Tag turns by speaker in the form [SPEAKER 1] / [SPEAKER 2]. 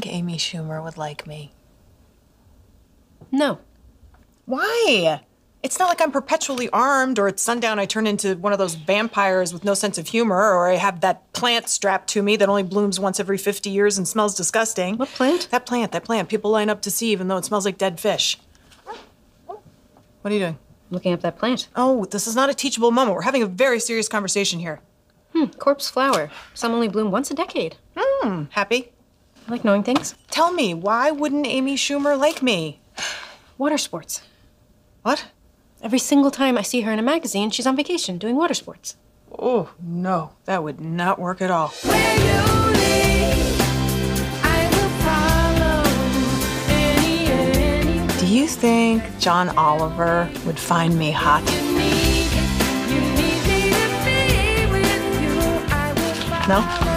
[SPEAKER 1] Schumer would like me.
[SPEAKER 2] No.
[SPEAKER 1] Why? It's not like I'm perpetually armed, or at sundown I turn into one of those vampires with no sense of humor, or I have that plant strapped to me that only blooms once every 50 years and smells disgusting.
[SPEAKER 2] What plant?
[SPEAKER 1] That plant, that plant. People line up to see even though it smells like dead fish. What are you doing?
[SPEAKER 2] Looking up that plant.
[SPEAKER 1] Oh, this is not a teachable moment. We're having a very serious conversation here.
[SPEAKER 2] Hmm, corpse flower. Some only bloom once a decade.
[SPEAKER 1] Hmm, happy?
[SPEAKER 2] I like knowing things.
[SPEAKER 1] Tell me, why wouldn't Amy Schumer like me?
[SPEAKER 2] Water sports.
[SPEAKER 1] What?
[SPEAKER 2] Every single time I see her in a magazine, she's on vacation doing water sports.
[SPEAKER 1] Oh, no, that would not work at all. Do you think John Oliver would find me hot? No?